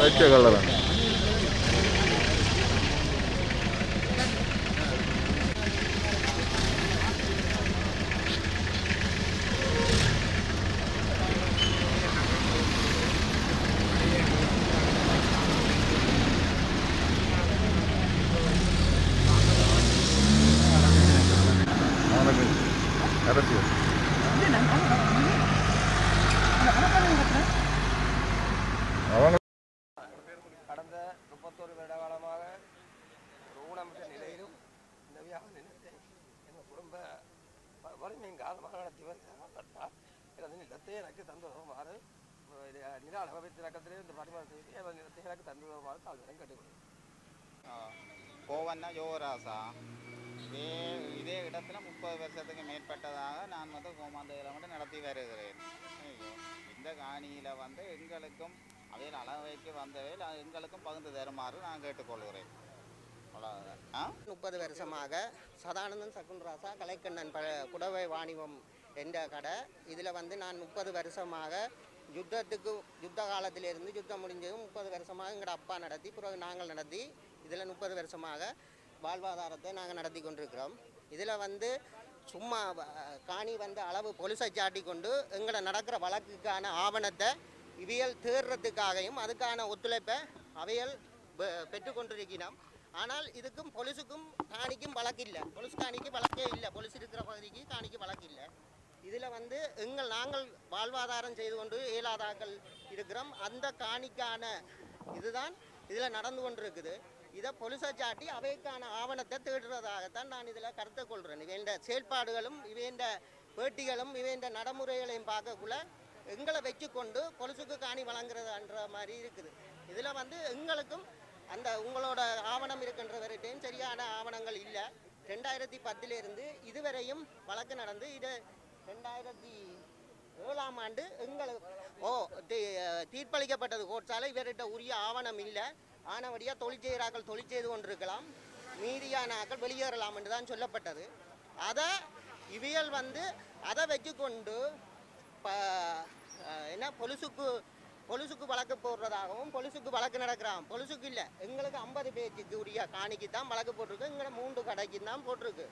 Hay que. எனது நிலத்தை எனக்கு தந்து வருமாறு அஹ், நில இலக்கத்திலே இந்த பரிமாணம் செய்து நிலத்தை எனக்கு தந்து வருமாறு தாழ்வுடன் கேட்டுக்கொள்கிறேன் கோவண்ணா யோகராசா இதே இதே இடத்துல முப்பது வருஷத்துக்கு மேற்பட்டதாக நான் வந்து கோமாந்த மட்டும் நடத்தி வருகிறேன் இந்த காணியில் வந்து எங்களுக்கும் அவையில் அளவைக்கு வந்தவையில் அது எங்களுக்கும் பகிர்ந்து தருமாறு நான் கேட்டுக்கொள்கிறேன் முப்பது வருஷமாக சதானந்தன் சகுன்ராசா கலைக்கண்ணன் ப குடவை வாணிபம் எந்த கடை. இதில் வந்து நான் முப்பது வருஷமாக யுத்தத்துக்கு யுத்த காலத்திலிருந்து யுத்தம் முடிஞ்சதும் முப்பது வருஷமாக எங்களோட அப்பா நடத்தி பிறகு நாங்கள் நடத்தி இதில் முப்பது வருஷமாக வாழ்வாதாரத்தை நாங்கள் நடத்தி கொண்டிருக்கிறோம். இதில் வந்து சும்மா காணி வந்து அளவு பொலிசை சாட்டி கொண்டு எங்களை நடக்கிற வழக்குக்கான ஆவணத்தை இவியல் தேர்றதுக்காகவும் அதுக்கான ஒத்துழைப்பை அவையல் பெ- பெற்றுக்கொண்டிருக்கிறோம் ஆனால் இதுக்கும் பொலிசுக்கும் காணிக்கும் வழக்கு இல்லை. பொலிஸ் காணிக்கு வழக்கே இல்லை. பொலிஸ் இருக்கிற பகுதிக்கு காணிக்கு வழக்கு இல்லை. இதில் வந்து எங்கள் நாங்கள் வாழ்வாதாரம் செய்து கொண்டு இயலாதாக்கள் இருக்கிறோம். அந்த காணிக்கான இதுதான் இதில் நடந்து கொண்டிருக்குது. இதை பொலிசை சாட்டி அவைக்கான ஆவணத்தை தேடுறதாகத்தான் நான் இதில் கருத்தை கொள்கிறேன். இவைண்ட செயல்பாடுகளும் இவைண்ட பேட்டிகளும் இவைண்ட நடைமுறைகளையும் பார்க்கக்குள்ள எங்களை வச்சு கொண்டு பொலிசுக்கு காணி வழங்குறதுன்ற மாதிரி இருக்குது. இதில் வந்து எங்களுக்கும் அந்த உங்களோட ஆவணம் இருக்கின்றவர்கிட்டையும் சரியான ஆவணங்கள் இல்லை. ரெண்டாயிரத்தி பத்திலிருந்து இதுவரையும் வழக்கு நடந்து இதை ரெண்டாயிரத்தி ஏழாம் ஆண்டு எங்களுக்கு ஓ தீ- தீர்ப்பளிக்கப்பட்டது. கோர்ட்ஸால இவர்கிட்ட உரிய ஆவணம் இல்லை. ஆனபடியாக தொழில் செய்கிறார்கள் தொழில் செய்து கொண்டிருக்கலாம். மீதியானாக்கள் வெளியேறலாம் என்று தான் சொல்லப்பட்டது. அதை இவியல் வந்து அதை வச்சுக்கொண்டு ப என்ன பொலுசுக்கு பொலுசுக்கு வழக்கு போடுறதாகவும் பொலுசுக்கு வழக்கு நடக்கிறான் பொலுசுக்கு இல்லை. எங்களுக்கு ஐம்பது பேஜுக்கு உரிய காணிக்கு தான் வழக்கு போட்டிருக்கு. எங்களை மூன்று கடைக்கு தான் போட்டிருக்கு.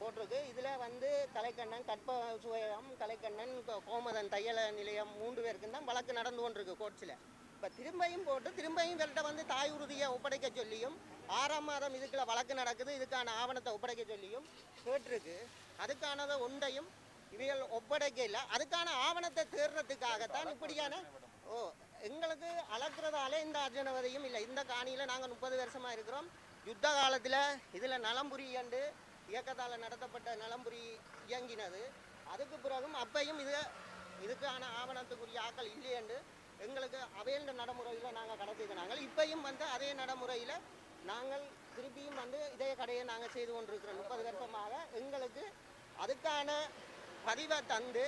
போட்டிருக்கு. இதில் வந்து கலைக்கண்ணன் கற்ப சுயம் கலைக்கண்ணன் கோமதன் தையல நிலையம் மூன்று பேருக்கும் தான் வழக்கு நடந்து கொண்டிருக்கு கோர்ட்ஸில். இப்போ திரும்பியும் போட்டு திரும்பியும் இவர்கிட்ட வந்து தாய் உறுதியை ஒப்படைக்க சொல்லியும் ஆறாம் மாதம் இதுக்குள்ள வழக்கு நடக்குது இதுக்கான ஆவணத்தை ஒப்படைக்க சொல்லியும் கேட்டிருக்கு. அதுக்கானதை ஒன்றையும் இவைகள் ஒப்படைக்க இல்லை. அதுக்கான ஆவணத்தை தேடுறதுக்காகத்தான் இப்படியான ஓ எங்களுக்கு அளக்குறதால இந்த அர்ஜனவதையும் இல்லை. இந்த காணியில் நாங்கள் முப்பது வருஷமாக இருக்கிறோம். யுத்த காலத்தில் இதில் நலம் புரியண்டு இயக்கத்தால் நடத்தப்பட்ட நலம்புரி இயங்கினது. அதுக்கு பிறகும் அப்பையும் இது இதுக்கான ஆவணத்துக்குரிய ஆக்கள் இல்லையென்று எங்களுக்கு அவையண்ட நடைமுறையில் நாங்கள் கடத்திக்கிறாங்க இப்பையும் வந்து அதே நடைமுறையில் நாங்கள் திருப்பியும் வந்து இதே கடையை நாங்கள் செய்து கொண்டிருக்கிறோம். முப்பது வருஷமாக எங்களுக்கு அதுக்கான பதிவை தந்து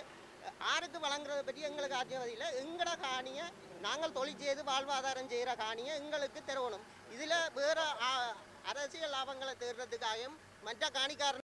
ஆருக்கு வழங்குறதை பற்றி எங்களுக்கு ஆட்சியவதில்லை எங்களோட காணியை நாங்கள் தொழில் செய்து வாழ்வாதாரம் செய்கிற காணியை எங்களுக்கு தருவணும். இதில் வேறு அரசியல் லாபங்களை தேடுறதுக்காகவும் மற்ற காணிக்காரன்